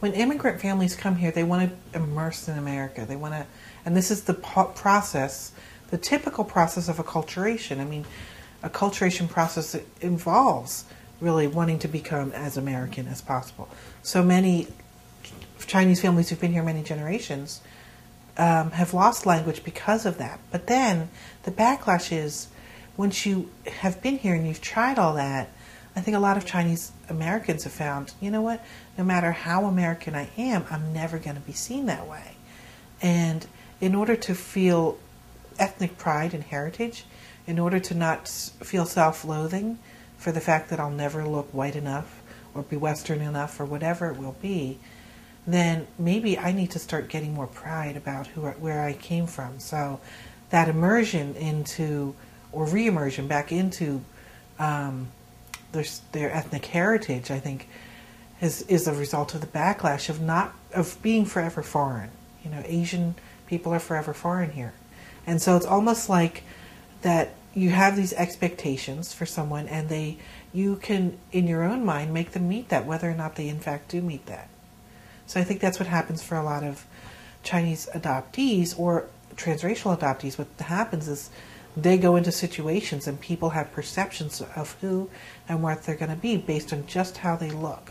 when immigrant families come here, they want to immerse in America. They want to, and this is the process, the typical process of acculturation. I mean, acculturation process involves really wanting to become as American as possible. So many Chinese families who've been here many generations um, have lost language because of that. But then the backlash is once you have been here and you've tried all that, I think a lot of Chinese Americans have found, you know what, no matter how American I am, I'm never going to be seen that way. And in order to feel ethnic pride and heritage, in order to not feel self loathing for the fact that I'll never look white enough or be Western enough or whatever it will be, then maybe I need to start getting more pride about who where I came from. So that immersion into or re-immersion back into um, their, their ethnic heritage, I think, is is a result of the backlash of not of being forever foreign. You know, Asian people are forever foreign here, and so it's almost like that you have these expectations for someone, and they you can in your own mind make them meet that, whether or not they in fact do meet that. So I think that's what happens for a lot of Chinese adoptees or transracial adoptees. What happens is they go into situations and people have perceptions of who and what they're going to be based on just how they look.